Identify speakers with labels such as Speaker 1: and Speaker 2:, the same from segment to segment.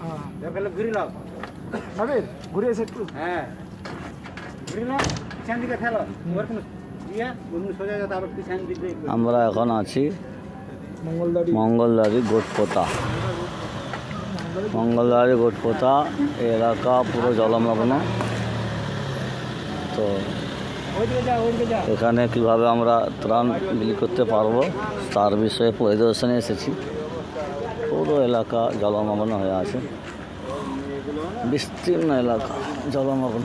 Speaker 1: হ্যাঁ
Speaker 2: ফেলে নাও।
Speaker 1: নবীর ঘুরে এসে একটু।
Speaker 2: হ্যাঁ। ঘুরি নাও পিছন দিকে ফেলো। ওর কোনো ইয়ে
Speaker 3: আমরা এখন আছি
Speaker 1: মঙ্গলদারি।
Speaker 3: গোটপোতা। মঙ্গলদারি গোটপোতা এলাকা পুরো জলমগ্ন। তো এখানে কীভাবে আমরা ত্রাণ বিলি করতে পারব তার বিষয়ে পরিদর্শনে এসেছি। পুরো এলাকা জলমগ্ন হয়ে আছে। বিস্তীর্ণ এলাকা জলমগ্ন।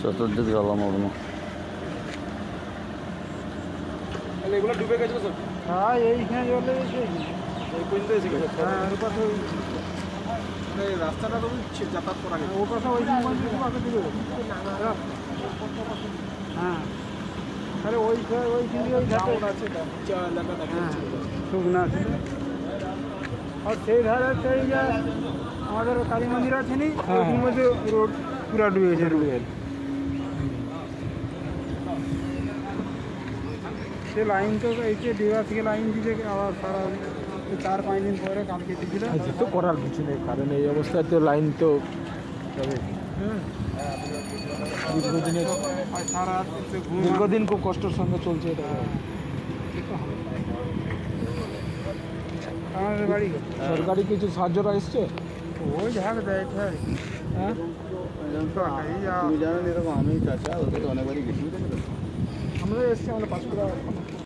Speaker 3: চতুর্দিক জলমগ্ন।
Speaker 1: এগুলো ডুবে গেছিল সব? হ্যাঁ এইখানে চলে এসে এই পর্যন্ত এসে গেছে। হ্যাঁ রাস্তাটা তো যাতায়াত করা গেছে। ওর পাশে ওই দিকে হ্যাঁ। আরে ওই ওই ওই ঘাটে আছে হ্যাঁ। শুকনা আছে আর সেই ধারে সেই যে আমাদের কালী মন্দির আছে নি মধ্যে রোড পুরা ডুবে গেছে। ডুবে সে লাইন তো এই যে ডিবা থেকে লাইন দিলে আবার সারা চার পাঁচ দিন পরে কালকে দিয়েছিল
Speaker 4: আচ্ছা তো করার কিছু নেই কারণ এই অবস্থায় তো লাইন তো তবে দীর্ঘদিনের
Speaker 1: আর সারা রাত একটু ঘুম
Speaker 4: দীর্ঘদিন খুব কষ্টের সঙ্গে চলছে এটা
Speaker 1: আমাদের বাড়ি
Speaker 4: সরকারি কিছু সাহায্যরা এসছে
Speaker 1: ওই ঝাঁক দেয় ঠাই
Speaker 4: হ্যাঁ
Speaker 2: তুমি জানেন এরকম আমি চাচা ওদের অনেকবারই গেছি
Speaker 4: আমরা এসছি আমরা পাঁচকুড়া